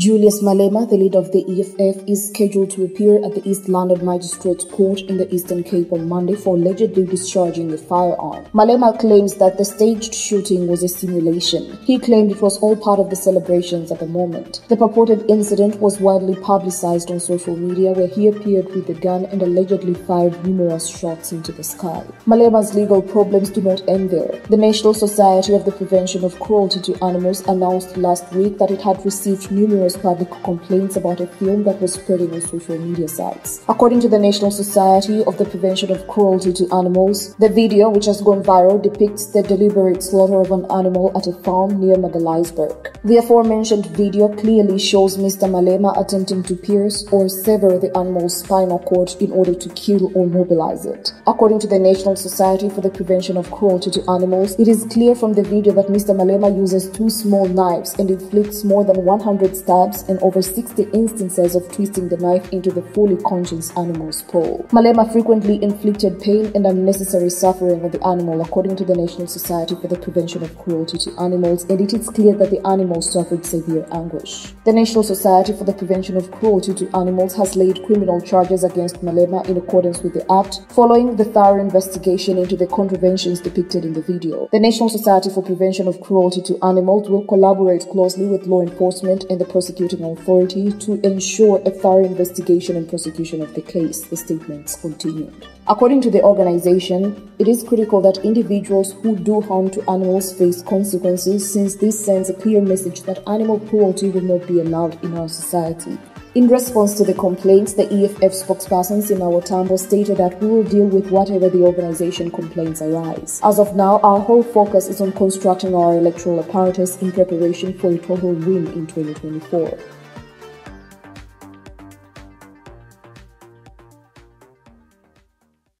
Julius Malema, the leader of the EFF, is scheduled to appear at the East London Magistrates Court in the Eastern Cape on Monday for allegedly discharging a firearm. Malema claims that the staged shooting was a simulation. He claimed it was all part of the celebrations at the moment. The purported incident was widely publicized on social media where he appeared with a gun and allegedly fired numerous shots into the sky. Malema's legal problems do not end there. The National Society of the Prevention of Cruelty to Animals announced last week that it had received numerous public complaints about a film that was spreading on social media sites. According to the National Society of the Prevention of Cruelty to Animals, the video, which has gone viral, depicts the deliberate slaughter of an animal at a farm near Magaliesburg. The aforementioned video clearly shows Mr. Malema attempting to pierce or sever the animal's spinal cord in order to kill or mobilize it. According to the National Society for the Prevention of Cruelty to Animals, it is clear from the video that Mr. Malema uses two small knives and inflicts more than 100 stabs and over 60 instances of twisting the knife into the fully conscious animal's poll. Malema frequently inflicted pain and unnecessary suffering on the animal according to the National Society for the Prevention of Cruelty to Animals and it is clear that the animal suffered severe anguish. The National Society for the Prevention of Cruelty to Animals has laid criminal charges against Malema in accordance with the Act following the thorough investigation into the contraventions depicted in the video. The National Society for Prevention of Cruelty to Animals will collaborate closely with law enforcement and the prosecuting authority to ensure a thorough investigation and prosecution of the case, the statements continued. According to the organization, it is critical that individuals who do harm to animals face consequences since this sends a clear message that animal cruelty will not be allowed in our society. In response to the complaints, the EFF spokesperson Sinawo Thambo stated that we will deal with whatever the organization complaints arise. As of now, our whole focus is on constructing our electoral apparatus in preparation for a total win in 2024.